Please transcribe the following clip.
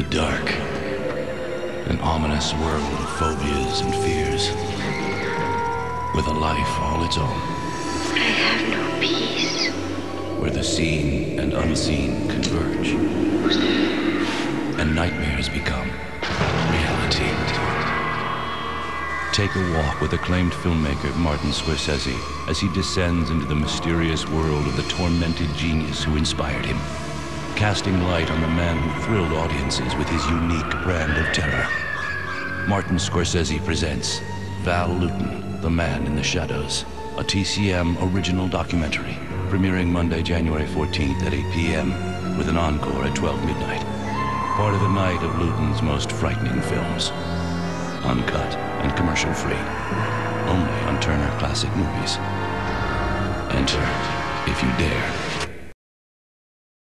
The dark. An ominous world of phobias and fears. With a life all its own. I have no peace. Where the seen and unseen converge. And nightmares become reality. Take a walk with acclaimed filmmaker Martin Scorsese as he descends into the mysterious world of the tormented genius who inspired him, casting light on the man who thrilled audiences with his unique brand of terror. Martin Scorsese presents Val Lewton, The Man in the Shadows, a TCM original documentary, premiering Monday, January 14th at 8 p.m., with an encore at 12 midnight. Part of a night of Lewton's most frightening films. Uncut and commercial free. Only on Turner Classic Movies. Enter, if you dare.